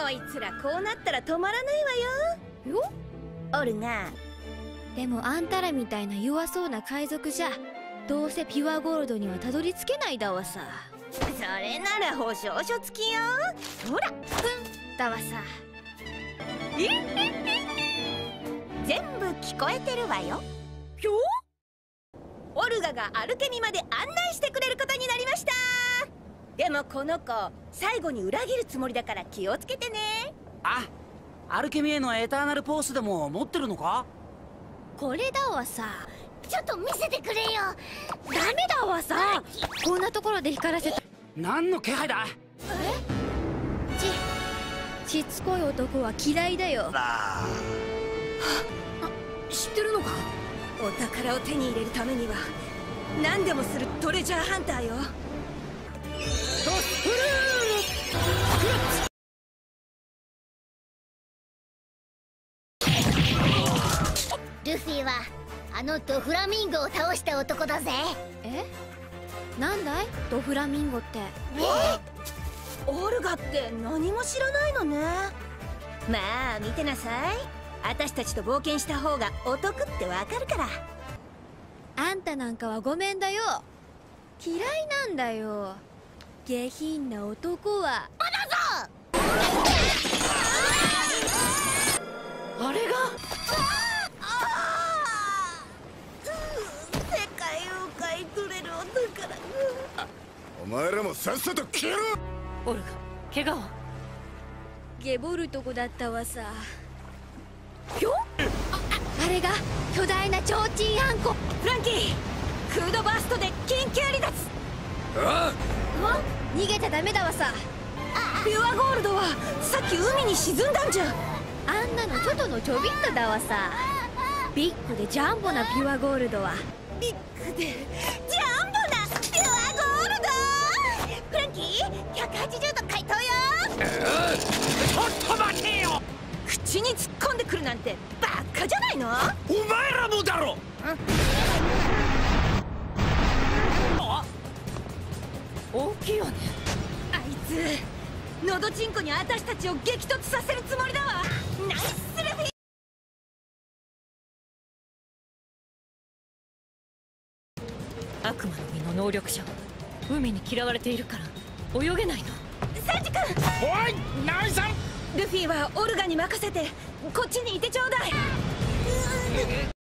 こいつらこうなったら止まらないわよ。よオルガでもあんたらみたいな弱そうな海賊じゃどうせピュアゴールドにはたどり着けないだわさ。それなら保証書付きよ。ほらふんだわさ。全部聞こえてるわよ。よ？オルガがアルケミまで案内してくれることになりました。でもこの子最後に裏切るつもりだから気をつけてね。あアルケミへのエターナルポースでも持ってるのか？これだわさ。ちょっと見せてくれよ。ダメだわさ。こんなところで光らせた。何の気配だ？ちしつこい男は嫌いだよ。知ってるのか？お宝を手に入れるためには。何でもするトレジャーハンターよ。ルフィはあのドフラミンゴを倒した男だぜ。え？なんだい？ドフラミンゴって。オルガって何も知らないのね。まあ見てなさい。私たちと冒険した方がお得ってわかるから。あんたなんかはごめんだよ。嫌いなんだよ。下品な男は。あお前らもさっさと消えろ！オルガ怪我はゲボるとこだったわさ。よあれが巨大な提灯あんこフランキーフードバーストで緊急離脱。あ逃げちゃダメだわさ。ピュアゴールドはさっき海に沈んだんじゃ。あんなの外のちょびっとだわさ。ビッグでジャンボなピュアゴールドは。ビッグでジャンボ口に突っ込んでくるなんてバカじゃないの？あお前らもだろ！大きいわね。あいつのどちんこに私たちを激突させるつもりだわ。ナイスルフィ悪魔の実の能力者は海に嫌われているから泳げないの。サンジ君おいナイさんルフィはオルガに任せてこっちにいてちょうだい。